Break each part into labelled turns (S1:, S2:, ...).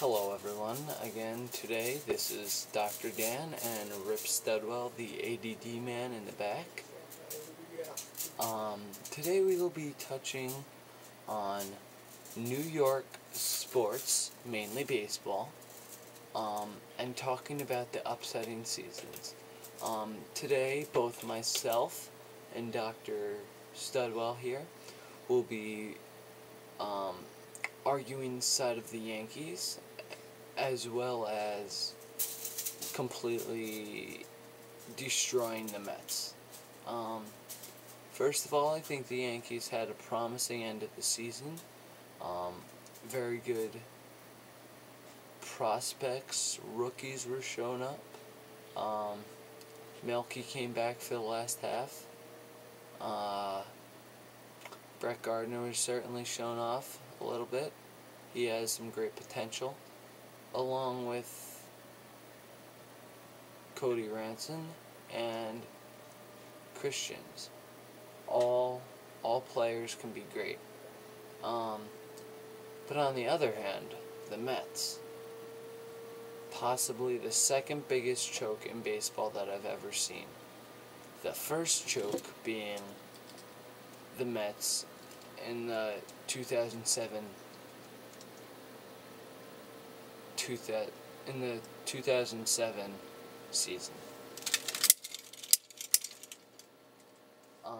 S1: Hello everyone, again today this is Dr. Dan and Rip Studwell, the ADD man in the back. Um, today we will be touching on New York sports, mainly baseball, um, and talking about the upsetting seasons. Um, today both myself and Dr. Studwell here will be um, arguing side of the Yankees as well as completely destroying the Mets. Um, first of all, I think the Yankees had a promising end of the season. Um, very good prospects, rookies were shown up. Um, Melky came back for the last half. Uh, Brett Gardner was certainly shown off a little bit. He has some great potential along with Cody Ransom and Christians. All all players can be great. Um, but on the other hand, the Mets, possibly the second biggest choke in baseball that I've ever seen. The first choke being the Mets in the 2007 in the 2007 season. Um,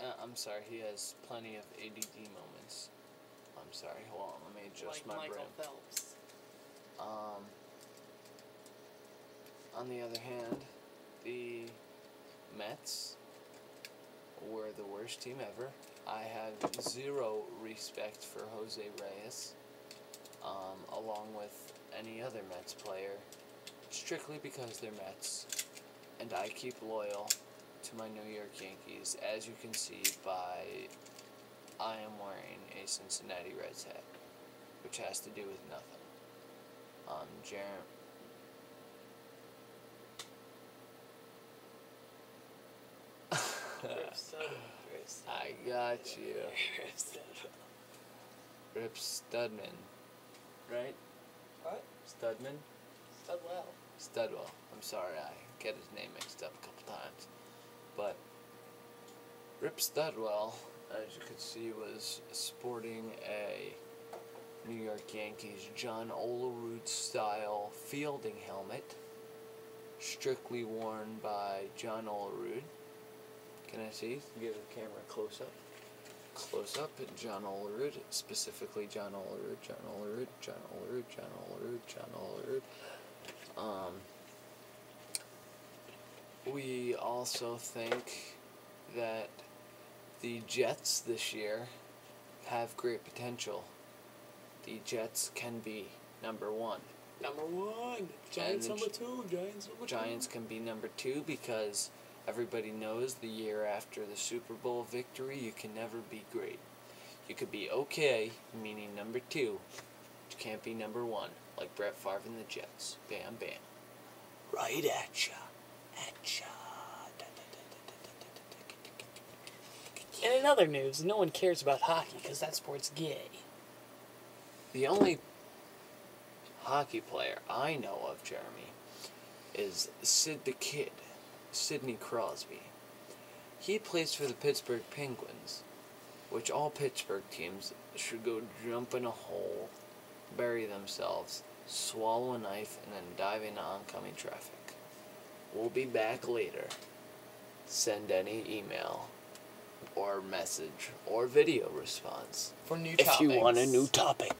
S1: uh, I'm sorry, he has plenty of ADD moments. I'm sorry, hold on, let me adjust
S2: like
S1: my
S2: Michael
S1: brain.
S2: Phelps.
S1: Um, on the other hand, the Mets were the worst team ever. I have zero respect for Jose Reyes um, along with any other Mets player, strictly because they're Mets, and I keep loyal to my New York Yankees, as you can see by I am wearing a Cincinnati Reds hat, which has to do with nothing. Um, Jer-
S2: Rip Studwell. Rip Studwell.
S1: I got you.
S2: Rip Studwell.
S1: Right?
S2: What?
S1: Studman?
S2: Studwell.
S1: Studwell. I'm sorry, I get his name mixed up a couple times. But Rip Studwell, as you can see, was sporting a New York Yankees John Olerud style fielding helmet, strictly worn by John Olerud. Can I see? Give the camera a close up. Close up at John Olerud, specifically John Olerud, John Olerud, John Olerud, John Olerud, John Olerud. Um, we also think that the Jets this year have great potential. The Jets can be number one.
S2: Number one. Giants number two. Giants number
S1: Giants
S2: two.
S1: can be number two because everybody knows the year after the Super Bowl victory, you can never be great. You could be okay, meaning number two, but you can't be number one, like Brett Favre and the Jets. Bam, bam. Right at ya. At ya.
S2: And in other news, no one cares about hockey because that sport's gay.
S1: The only hockey player I know of, Jeremy, is Sid the Kid, Sidney Crosby. He plays for the Pittsburgh Penguins, which all Pittsburgh teams should go jump in a hole, bury themselves, swallow a knife, and then dive into oncoming traffic. We'll be back later. Send any email or message or video response
S2: For new
S1: if you want a new topic.